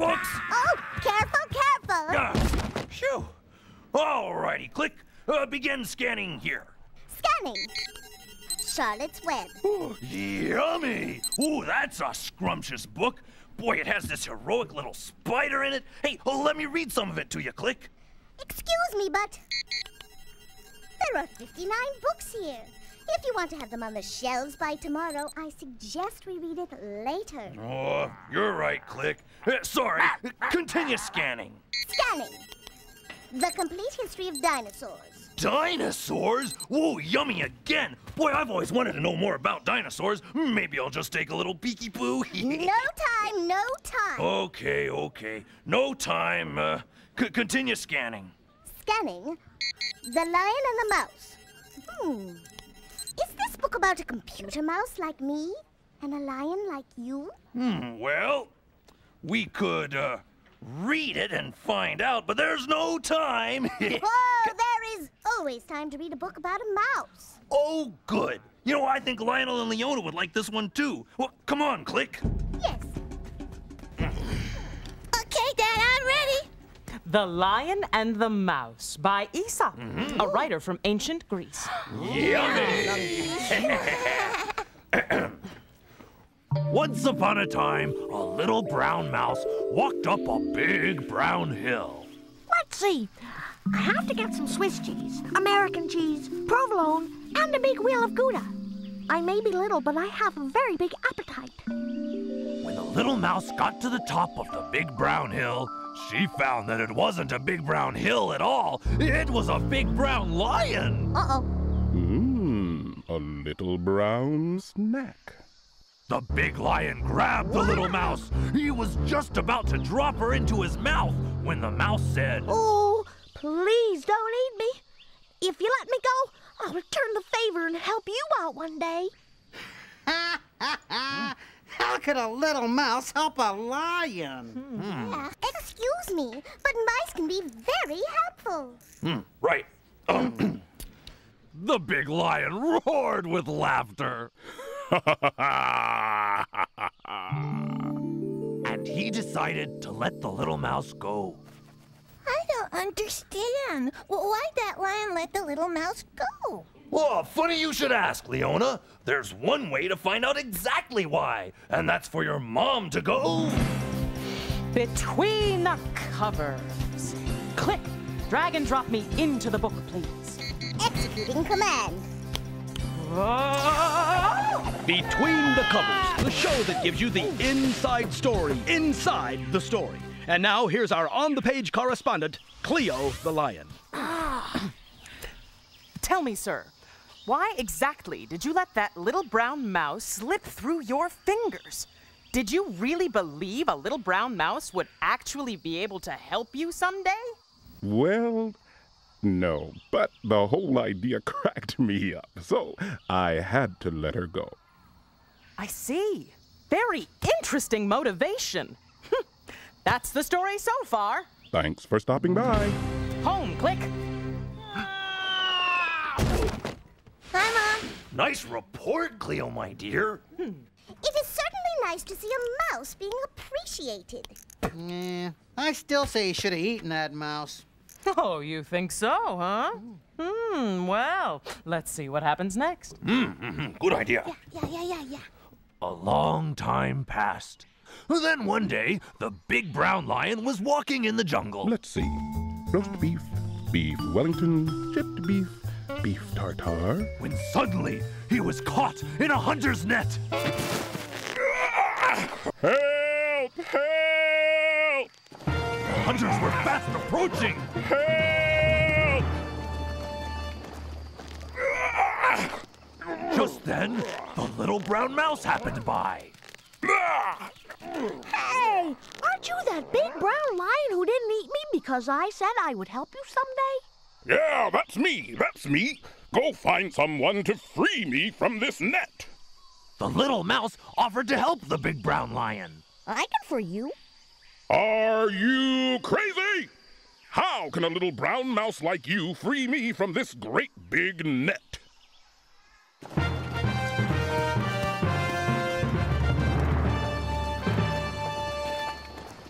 Oh, careful, careful. Ah, phew. Alrighty, click. Uh, begin scanning here. Scanning. Charlotte's Web. Ooh, Yummy! Ooh, that's a scrumptious book. Boy, it has this heroic little spider in it. Hey, let me read some of it to you, Click. Excuse me, but there are 59 books here. If you want to have them on the shelves by tomorrow, I suggest we read it later. Oh, you're right, Click. Uh, sorry, continue scanning. Scanning. The complete history of dinosaurs. Dinosaurs? Whoa, yummy again! Boy, I've always wanted to know more about dinosaurs. Maybe I'll just take a little peeky poo. No time, no time. okay, okay. No time. Uh, continue scanning. Scanning. The Lion and the Mouse. Hmm. Book about a computer mouse like me? And a lion like you? Hmm, well, we could, uh, read it and find out, but there's no time. Oh, there is always time to read a book about a mouse. oh, good. You know, I think Lionel and Leona would like this one too. Well, come on, Click. Yes. Okay, Dad, I'm ready. The Lion and the Mouse by Aesop, a mm-hmm. writer from ancient Greece. Yummy! Once upon a time, a little brown mouse walked up a big brown hill. Let's see. I have to get some Swiss cheese, American cheese, provolone, and a big wheel of Gouda. I may be little, but I have a very big appetite. When the little mouse got to the top of the big brown hill, she found that it wasn't a big brown hill at all. It was a big brown lion. Uh-oh. Mmm, a little brown snack. The big lion grabbed the little mouse. He was just about to drop her into his mouth when the mouse said, Oh, please don't eat me. If you let me go, I'll return the favor and help you out one day. How could a little mouse help a lion? Uh, excuse me, but mice can be very helpful. Hmm, right. The big lion roared with laughter. and he decided to let the little mouse go. I don't understand. Why'd that lion let the little mouse go? Oh, funny you should ask, Leona. There's one way to find out exactly why, and that's for your mom to go. Between the covers. Click. Drag and drop me into the book, please. Executing command. Between the Covers, the show that gives you the inside story inside the story. And now here's our on the page correspondent, Cleo the Lion. Tell me, sir, why exactly did you let that little brown mouse slip through your fingers? Did you really believe a little brown mouse would actually be able to help you someday? Well, no, but the whole idea cracked me up, so I had to let her go. I see. Very interesting motivation. That's the story so far. Thanks for stopping by. Home, click. Hi, Mom. Nice report, Cleo, my dear. It is certainly nice to see a mouse being appreciated. Yeah, I still say you should have eaten that mouse. Oh, you think so, huh? Hmm, well, let's see what happens next. Hmm, Good idea. Yeah, yeah, yeah, yeah. A long time passed. Then one day, the big brown lion was walking in the jungle. Let's see. Roast beef, beef Wellington, chipped beef, beef tartare. When suddenly, he was caught in a hunter's net. Help! Help! The hunters were fast approaching. Help! Just then, the little brown mouse happened by. Hey, aren't you that big brown lion who didn't eat me because I said I would help you someday? Yeah, that's me. That's me. Go find someone to free me from this net. The little mouse offered to help the big brown lion. I can for you. Are you crazy? How can a little brown mouse like you free me from this great big net?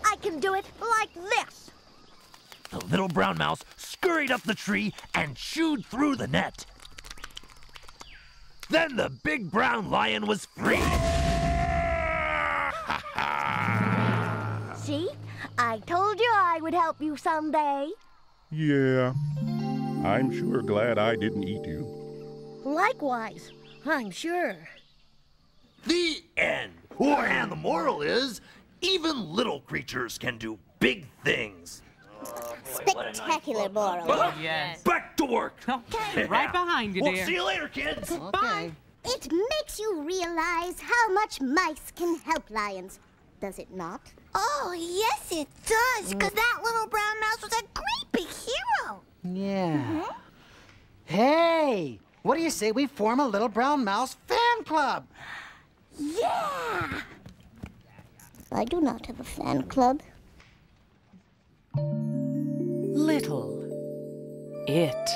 I can do it like this. The little brown mouse scurried up the tree and chewed through the net. Then the big brown lion was free. See? I told you I would help you someday. Yeah. I'm sure glad I didn't eat you. Likewise, I'm sure. The end. Or, and the moral is, even little creatures can do big things. Spectacular moral. Yes. Back to work. Okay, right behind you, We'll dear. see you later, kids. Bye. It makes you realize how much mice can help lions, does it not? Oh, yes, it does. Because that little brown mouse was a great big hero. Yeah. Mm-hmm. Hey, what do you say we form a Little Brown Mouse fan club? Yeah! I do not have a fan club. Little. It.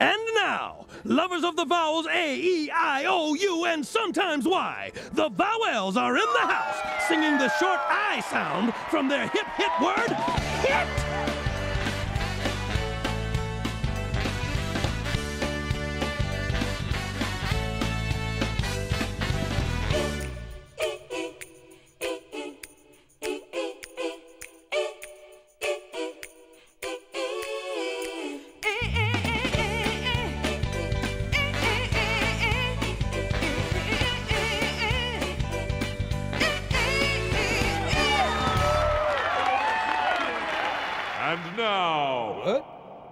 And now, lovers of the vowels A, E, I, O, U, and sometimes Y, the vowels are in the house, singing the short I sound from their hip hit word, hit!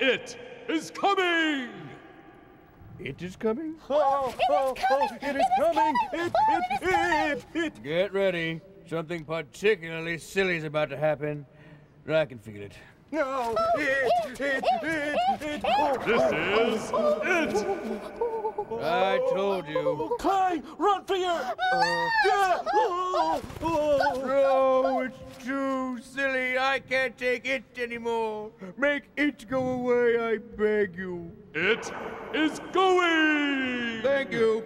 It is coming. It is coming. Oh, it is coming! It is coming. It, it, it, it. Get ready. Something particularly silly is about to happen. I can feel it. No, oh, it, it, it, it. Oh, This is oh, oh, it. I told you. Klein, run for your... Uh, yeah. Oh, oh. No, it's too silly. I can't take it anymore. Make it go away, I beg you. It is going. Thank you.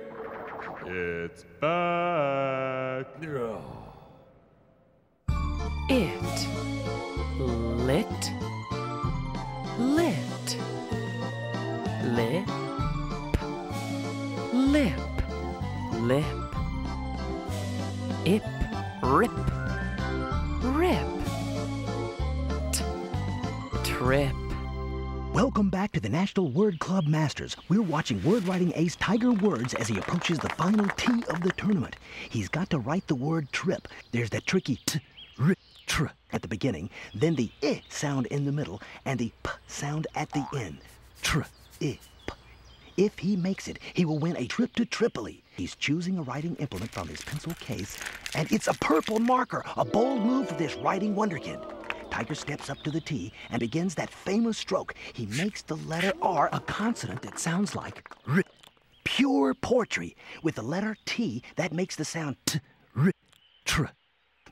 It's back. It. Lit. Lit. Lip. Lip. Lip. Ip. Rip. Rip. T. Trip. Welcome back to the National Word Club Masters. We're watching word writing ace Tiger Words as he approaches the final T of the tournament. He's got to write the word trip. There's that tricky t, r, tr at the beginning, then the i sound in the middle, and the p sound at the end. Tr, i. If he makes it, he will win a trip to Tripoli. He's choosing a writing implement from his pencil case, and it's a purple marker, a bold move for this writing wonderkid. Tiger steps up to the T and begins that famous stroke. He makes the letter R a consonant that sounds like R. Pure poetry. With the letter T, that makes the sound T, R, Tr.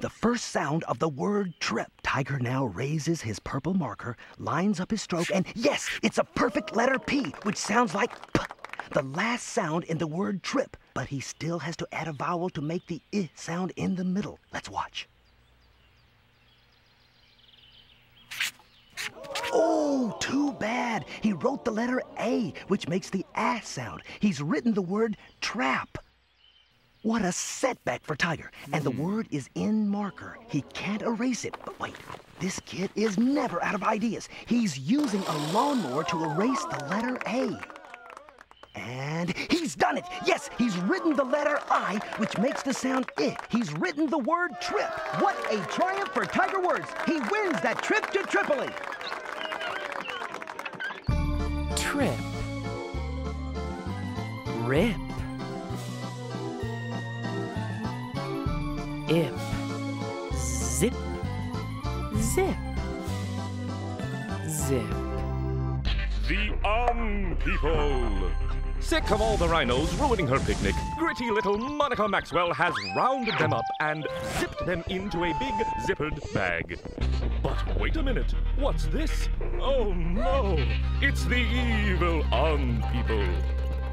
The first sound of the word trip. Tiger now raises his purple marker, lines up his stroke, and yes, it's a perfect letter P, which sounds like P. The last sound in the word trip, but he still has to add a vowel to make the I sound in the middle. Let's watch. Oh, too bad. He wrote the letter A, which makes the ass sound. He's written the word trap. What a setback for Tiger. And the hmm. word is in marker. He can't erase it. But wait, this kid is never out of ideas. He's using a lawnmower to erase the letter A. And he's done it! Yes, he's written the letter I, which makes the sound I. He's written the word trip. What a triumph for Tiger Words! He wins that trip to Tripoli! Trip. Rip. Ip. Zip. Zip. Zip. The Um People. Sick of all the rhinos ruining her picnic, gritty little Monica Maxwell has rounded them up and zipped them into a big zippered bag. But wait a minute, what's this? Oh no, it's the evil Um people.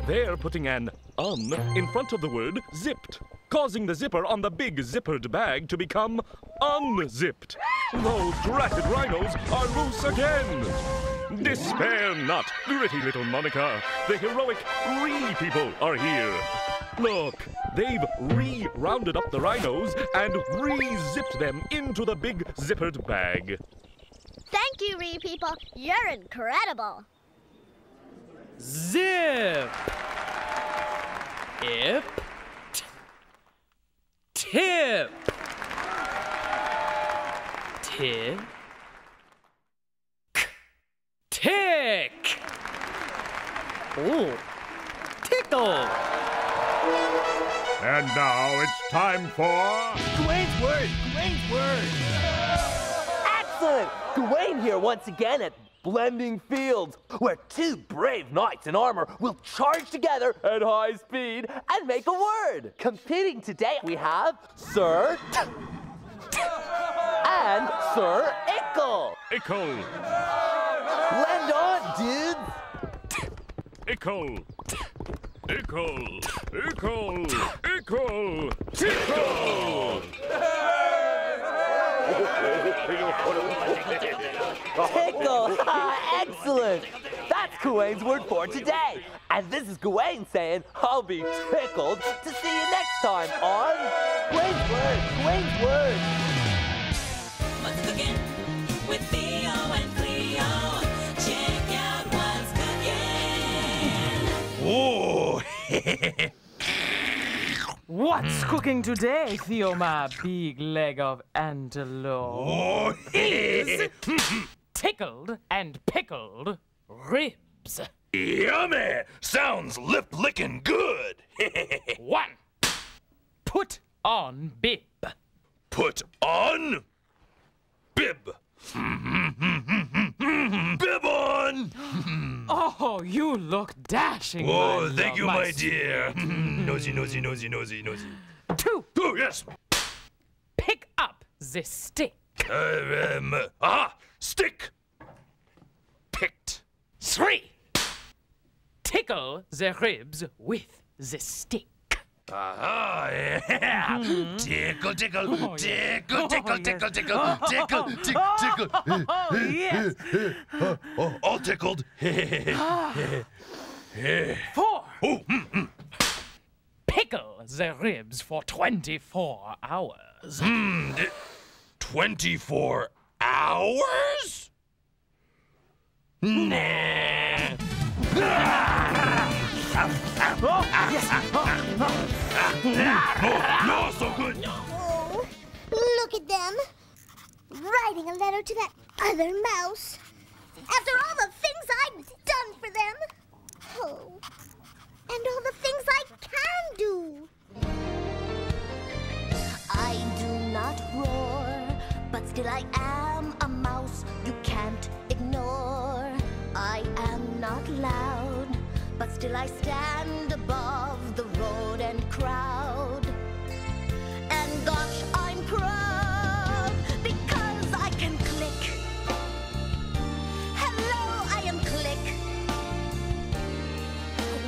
They're putting an um in front of the word zipped. Causing the zipper on the big zippered bag to become unzipped. Those dratted rhinos are loose again. Despair not, gritty little Monica. The heroic Re people are here. Look, they've re-rounded up the rhinos and re-zipped them into the big zippered bag. Thank you, Re people. You're incredible. Zip. Ip. Tip. Tip. Tick. Oh. Tickle. And now it's time for. Gawain's word! Gawain's word! Excellent! Gawain here once again at Blending Fields, where two brave knights in armor will charge together at high speed and make a word. Competing today, we have Sir and Sir Ickle. Ickle. Blend on, dudes. Ickle. Ickle. Ickle. Ickle. Tickle. Tickle! Excellent! That's Gawain's word for today. And this is Gawain saying, I'll be tickled to see you next time on Gawain's Word, Gawain's Word. What's cooking with Theo and Cleo? Check out what's cooking. Whoa! What's cooking today, Theo, my big leg of antelope? is tickled and pickled ribs. Yummy! Sounds lip licking good. One. Put on bib. Put on bib. bib on. Oh, you look dashing. Oh, thank love, you, my dear. nosy, nosy, nosy, nosy, nosy. Two. Oh, yes. Pick up the stick. Uh, um, ah, stick. Picked. Three. Tickle the ribs with the stick. Aha, yeah. Tickle, tickle, Oh, tickle, tickle, Oh, tickle, tickle, Oh, tickle, oh, tickle, tickle. oh, yes. Oh, oh, all tickled. Four. Oh, mm, mm. Pickle the ribs for 24 hours. Th- 24 hours? Nah. Oh, so good. Oh, look at them. Writing a letter to that other mouse. After all the things I've done for them. Oh, and all the things I can do. I do not roar, but still I am a mouse you can't ignore. I am not loud, still I stand above the road and crowd. And gosh, I'm proud because I can click. Hello, I am Click.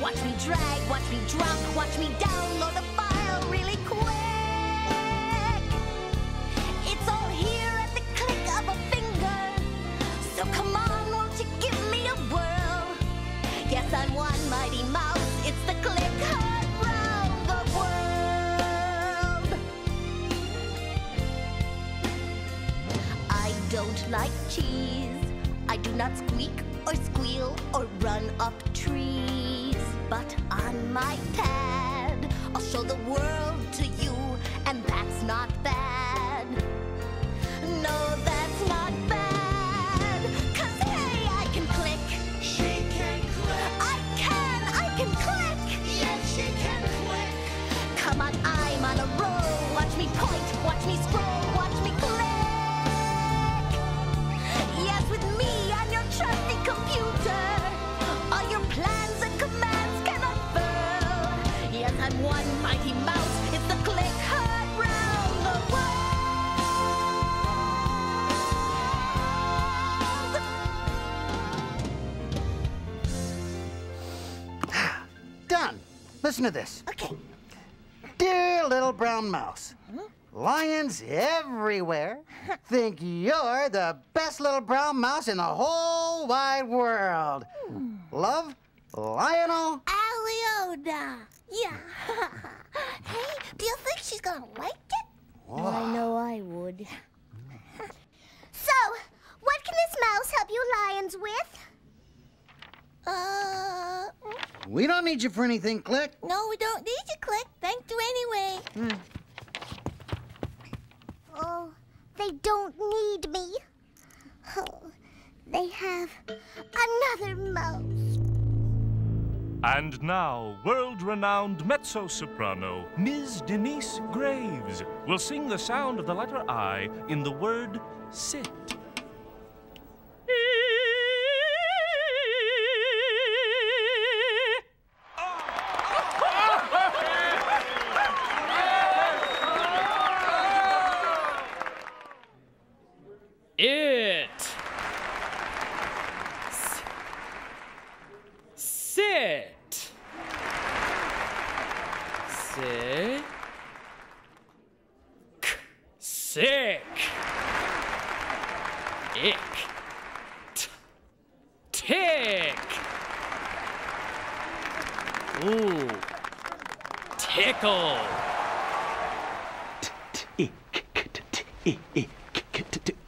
Watch me drag, watch me drop, watch me download a like cheese. I do not squeak or squeal or run up trees. But on my pad, I'll show the world to you, and that's not bad. No, that's not bad. Cause hey, I can click. She can click. I can, I can click. Yes, she can click. Come on, I'm on a roll. Watch me point, watch me scroll, Listen to this. Okay. Dear little brown mouse. Lions everywhere think you're the best little brown mouse in the whole wide world. Hmm. Love, Lionel. Aliona. Yeah. hey, do you think she's gonna like it? I know I would. So, what can this mouse help you lions with? Uh, We don't need you for anything, Click. no, we don't need you, Click. Thank you anyway. Hmm. Oh, they don't need me. Oh, they have another mouse. And now, world renowned mezzo soprano Ms. Denyce Graves will sing the sound of the letter I in the word sit.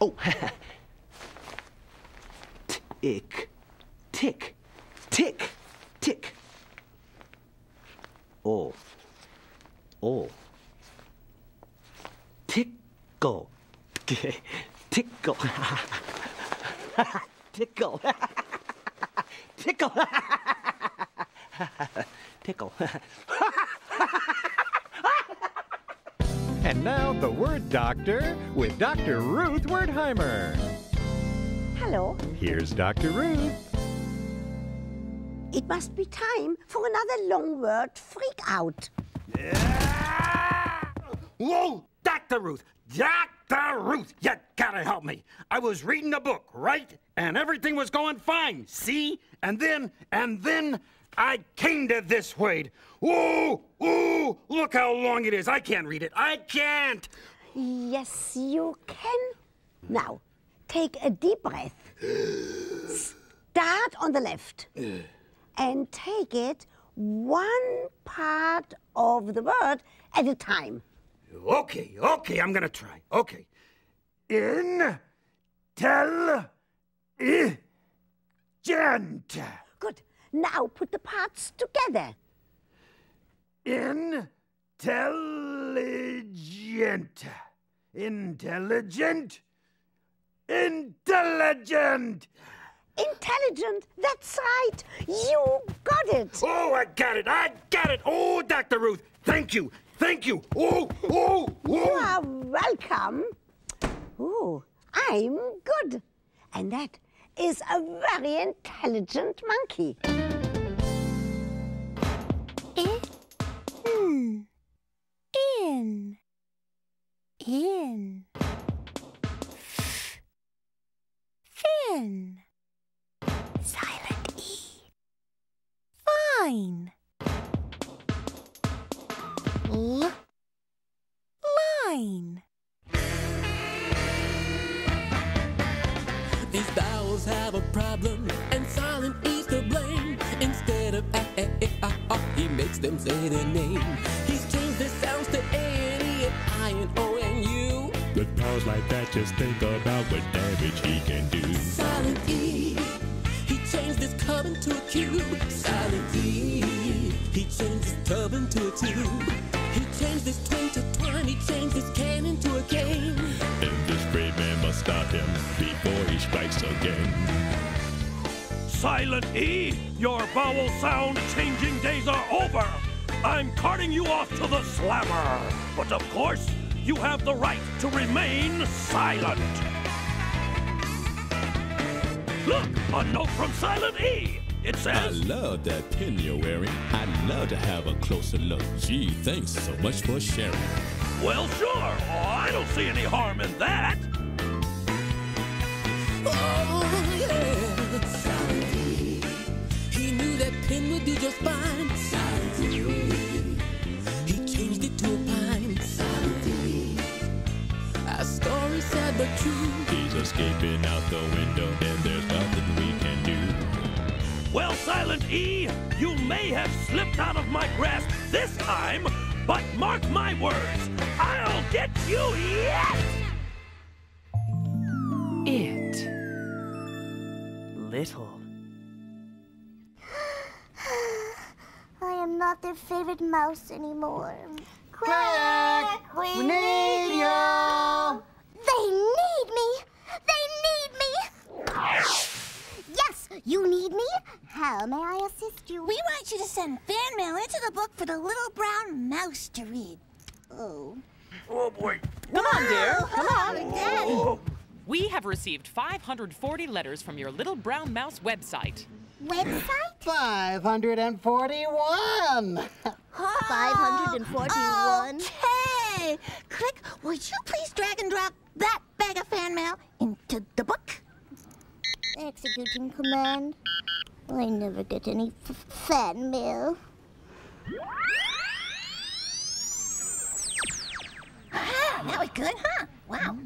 Oh. Tick. Tick. Tick. Tick. Oh. Oh. Tickle. Tickle. Tickle. Tickle. Tickle. And now the Word Doctor with Dr. Ruth Wordheimer. Hello. Here's Dr. Ruth. It must be time for another long word freak out. Whoa, Dr. Ruth, Dr. Ruth, you gotta help me. I was reading a book, right? And everything was going fine, see? And then, and then I came to this word. Ooh, ooh, look how long it is. I can't read it. I can't. Yes, you can. Now, take a deep breath. Start on the left and take it one part of the word at a time. Okay, okay, I'm gonna try. Okay. In, tell, i, gent. Good. Now put the parts together. Intelligent. Intelligent. Intelligent. Intelligent, that's right. You got it. Oh, I got it. I got it. Oh, Dr. Ruth, thank you. Thank you. Oh, oh, oh. You oh. are welcome. Ooh, I'm good. And that is a very intelligent monkey. In. In. Fin. Silent E. Fine. L. Line. These vowels have a problem, and silent E's to blame. Instead of a, a, a, a, he makes them say their name. He's the sounds A and E and I and O and U. With powers like that, just think about what damage he can do. Silent E, he changed this cub into a cube. Silent E, he changed this tub into a tube. He changed this twin to twine. He changed this can into a game. And this brave man must stop him before he strikes again. Silent E, your vowel sound changing days are over. I'm carting you off to the slammer. But of course, you have the right to remain silent. Look, a note from Silent E. It says, I says, love that pin you're wearing. I'd love to have a closer look. Gee, thanks so much for sharing. Well, sure. Oh, I don't see any harm in that. Oh, yeah. Silent E. He knew that pin would do just fine. He's escaping out the window, and there's nothing we can do. Well, Silent E, you may have slipped out of my grasp this time, but mark my words, I'll get you yet! It. Little. I am not their favorite mouse anymore. Click! We need you! They you need me? How may I assist you? We want you to send fan mail into the book for the little brown mouse to read. Oh. Oh boy. Come on, dear. Oh, Come on. Daddy. We have received 540 letters from your Little Brown Mouse website. Website? 541! 541? Okay. Click, would you please drag and drop that bag of fan mail into the book? Executing command. I never get any f- fan mail. Ah, that was good, huh? Wow.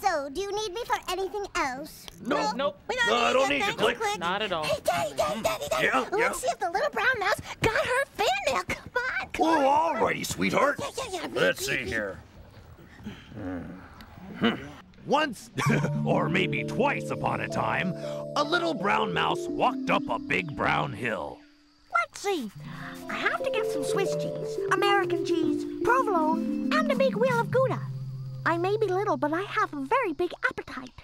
So, do you need me for anything else? Nope. Nope. We don't No, I don't that, need you, Click. Click. Not at all. Hey, Daddy, Daddy, Daddy, Daddy. Yeah, Let's yeah. see if the little brown mouse got her fan mail. Come on, come Oh, on. all righty, sweetheart. Yeah, yeah, yeah. Read, Let's read, see read. here. Hmm. Once, or maybe twice upon a time, a little brown mouse walked up a big brown hill. Let's see. I have to get some Swiss cheese, American cheese, provolone, and a big wheel of Gouda. I may be little, but I have a very big appetite.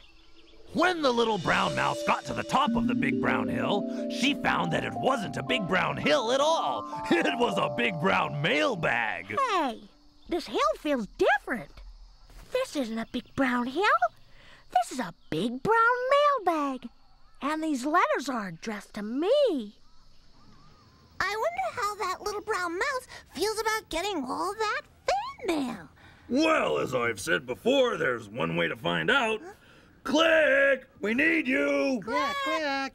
When the little brown mouse got to the top of the big brown hill, she found that it wasn't a big brown hill at all. It was a big brown mailbag. Hey, this hill feels different. This isn't a big brown hill. This is a big brown mailbag. And these letters are addressed to me. I wonder how that little brown mouse feels about getting all that fan mail. Well, as I've said before, there's one way to find out. Click! We need you! Yeah, click!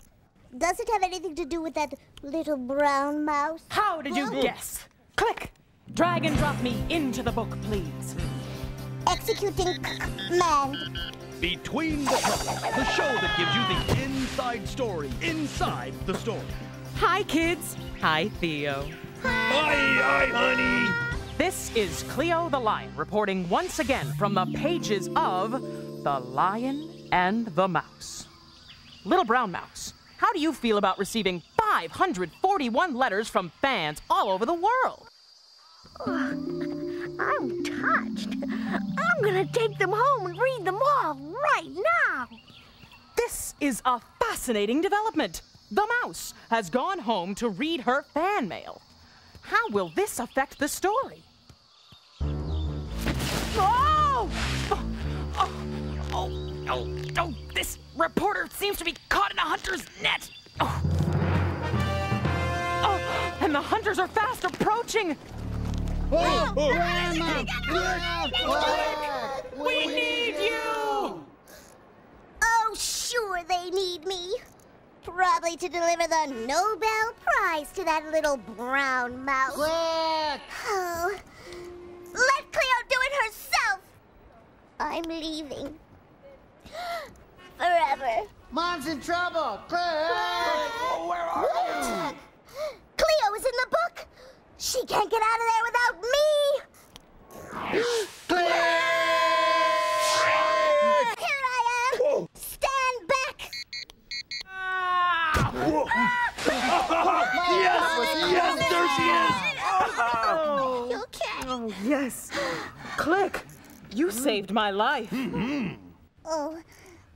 Does it have anything to do with that little brown mouse? How did you guess? Click. Drag and drop me into the book, please. Executing command. Between the Covers, the show that gives you the inside story inside the story. Hi, kids. Hi, Theo. Hi, hi, honey! This is Cleo the Lion reporting once again from the pages of The Lion and the Mouse. Little Brown Mouse, how do you feel about receiving 541 letters from fans all over the world? I'm touched. I'm gonna take them home and read them all right now. This is a fascinating development. The mouse has gone home to read her fan mail. How will this affect the story? Oh! Oh, oh, oh, oh, oh, this reporter seems to be caught in a hunter's net. Oh. Oh, and the hunters are fast approaching. Oh, Grandma! We need you! Oh, sure they need me. Probably to deliver the Nobel Prize to that little brown mouse. Click! Oh, let Cleo do it herself. I'm leaving. Forever. Mom's in trouble! Click! Oh, where are you? Cleo is in the book. She can't get out of there without me. Click! Here I am. Stand back. Ah! yes! Yes, there she is! You okay? Oh, yes. Click. You saved my life. Oh,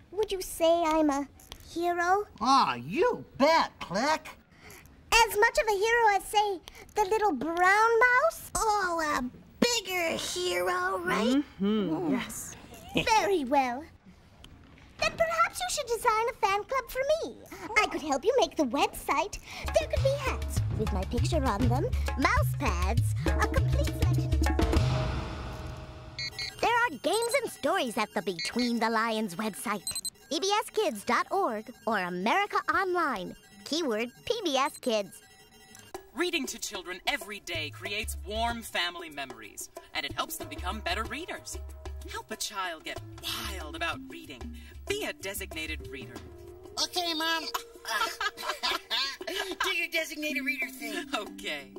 would you say I'm a hero? Aw, you bet, Click! As much of a hero as, say, the little brown mouse? Oh, a bigger hero, right? Hmm, yes. Very well. Then perhaps you should design a fan club for me. I could help you make the website. There could be hats with my picture on them, mouse pads, a complete selection. There are games and stories at the Between the Lions website. pbskids.org or America Online. Keyword PBS Kids. Reading to children every day creates warm family memories, and it helps them become better readers. Help a child get wild about reading. Be a designated reader. Okay, Mom. Do your designated reader thing. Okay.